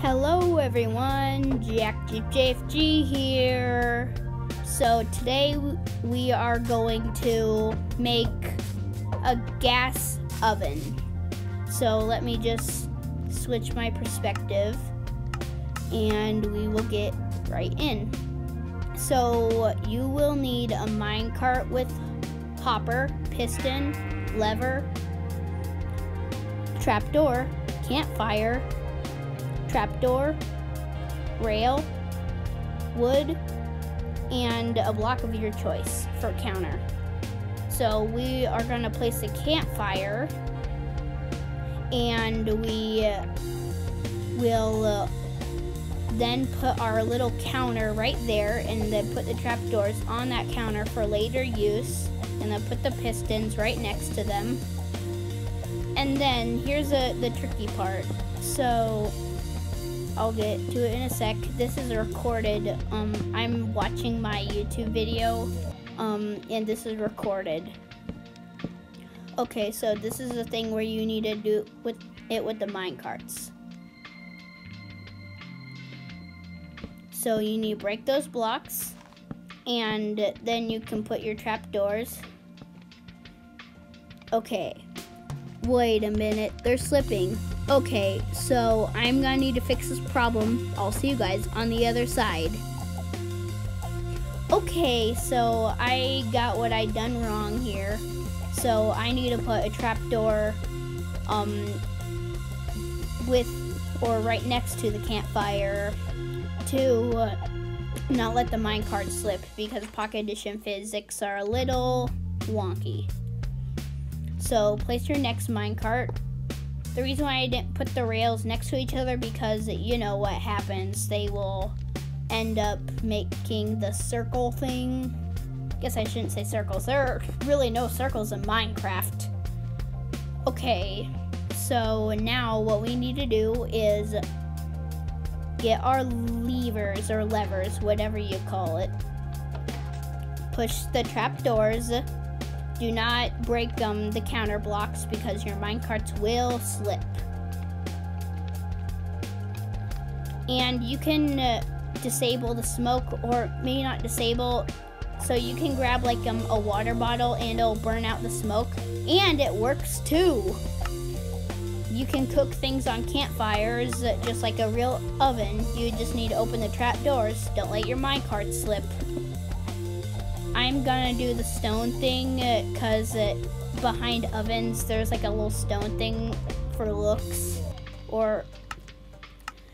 Hello everyone, Jack JFG here. So today we are going to make a gas oven. So let me just switch my perspective and we will get right in. So you will need a minecart with hopper, piston, lever, trapdoor, campfire, trapdoor, rail, wood, and a block of your choice for counter. So we are going to place a campfire and we will uh, then put our little counter right there and then put the trapdoors on that counter for later use and then put the pistons right next to them. And then here's a, the tricky part. So I'll get to it in a sec. This is recorded. Um, I'm watching my YouTube video, um, and this is recorded. Okay, so this is the thing where you need to do with it with the mine carts. So you need to break those blocks, and then you can put your trap doors. Okay, wait a minute, they're slipping. Okay, so I'm gonna need to fix this problem. I'll see you guys on the other side. Okay, so I got what I done wrong here. So I need to put a trapdoor um with or right next to the campfire to not let the minecart slip because Pocket Edition physics are a little wonky. So place your next minecart the reason why I didn't put the rails next to each other because you know what happens. They will end up making the circle thing. Guess I shouldn't say circles. There are really no circles in Minecraft. Okay, so now what we need to do is get our levers or levers, whatever you call it. Push the trap doors do not break um, the counter blocks because your minecarts will slip. And you can uh, disable the smoke or maybe not disable so you can grab like um, a water bottle and it'll burn out the smoke. And it works too. You can cook things on campfires uh, just like a real oven. You just need to open the trap doors. Don't let your minecart slip I'm gonna do the stone thing because uh, behind ovens there's like a little stone thing for looks or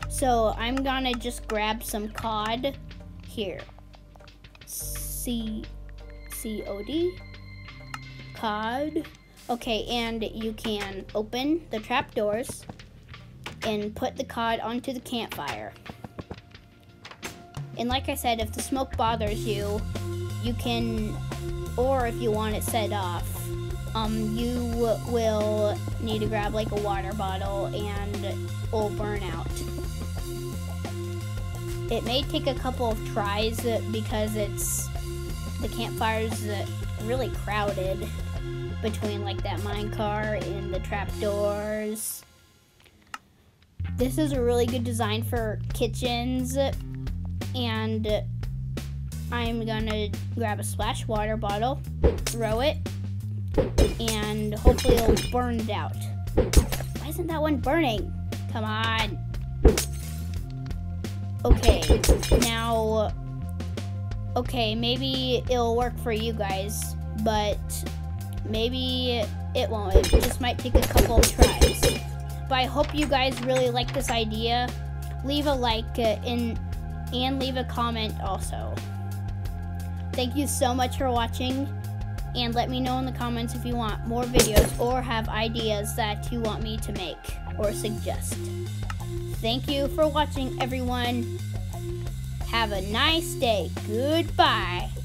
so I'm gonna just grab some cod here. C C O D? Cod. Okay and you can open the trap doors and put the cod onto the campfire. And like I said if the smoke bothers you you can, or if you want it set off, um, you will need to grab like a water bottle and it will burn out. It may take a couple of tries because it's the campfire's really crowded between like that mine car and the trapdoors. This is a really good design for kitchens and I'm gonna grab a splash water bottle, throw it, and hopefully it'll burn it out. Why isn't that one burning? Come on. Okay, now, okay, maybe it'll work for you guys, but maybe it won't. It just might take a couple of tries. But I hope you guys really like this idea. Leave a like uh, and, and leave a comment also. Thank you so much for watching and let me know in the comments if you want more videos or have ideas that you want me to make or suggest. Thank you for watching everyone. Have a nice day. Goodbye.